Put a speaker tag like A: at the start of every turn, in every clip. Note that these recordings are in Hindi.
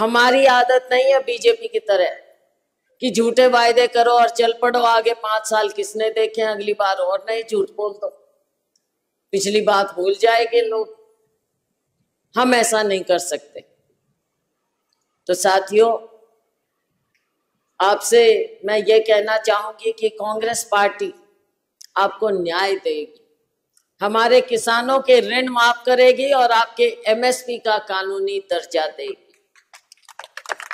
A: हमारी आदत नहीं है बीजेपी की तरह कि झूठे वायदे करो और चल पड़ो आगे पाँच साल किसने देखे, अगली बार और नहीं, झूठ बोल दो। पिछली बात भूल जाएँगे लोग। हम ऐसा नहीं कर सकते। तो साथियों, आपसे मैं ये कहना चाहूँगी कि कांग्रेस पार्टी आपको न्याय देगी। हमारे किसानों के ऋण माफ़ करेगी और आपके एमएसपी का कानूनी दर्जा देगी।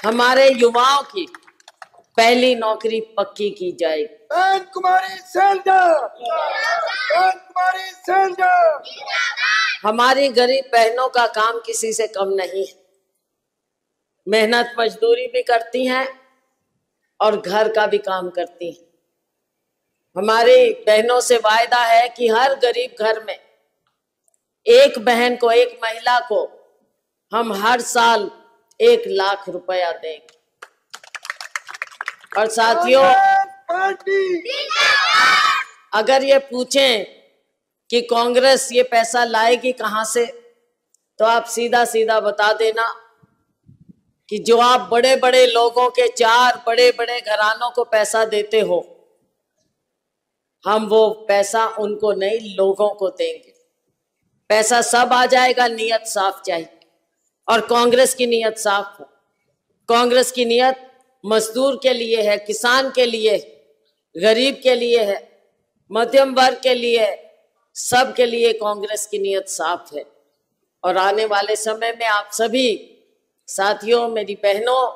A: हमारे युवाओं की पहली नौकरी पक्की की जाएगी।
B: बहन कुमारी बहन कुमारी
A: हमारी गरीब बहनों का काम किसी से कम नहीं है। मेहनत मजदूरी भी करती हैं और घर का भी काम करती हैं। हमारी बहनों से वायदा है कि हर गरीब घर में एक बहन को एक महिला को हम हर साल एक लाख रुपया देंगे। और साथियों, अगर ये पूछें कि कांग्रेस ये पैसा लाएगी कहाँ से तो आप सीधा सीधा बता देना कि जो आप बड़े बड़े लोगों के, चार बड़े बड़े घरानों को पैसा देते हो, हम वो पैसा उनको नहीं, लोगों को देंगे। पैसा सब आ जाएगा, नियत साफ़ चाहिए। और कांग्रेस की नीयत साफ़ हो। कांग्रेस की नीयत मजदूर के लिए है, किसान के लिए, गरीब के लिए है, मध्यम वर्ग के लिए सब के लिए कांग्रेस की नीयत साफ़ है। और आने वाले समय में आप सभी साथियों, मेरी बहनों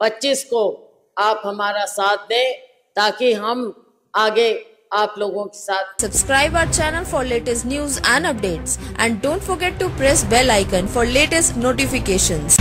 A: 25 को आप हमारा साथ दें ताकि हम आगे आप लोगों के साथ
C: subscribe our channel for latest news and updates and don't forget to press bell icon for latest notifications.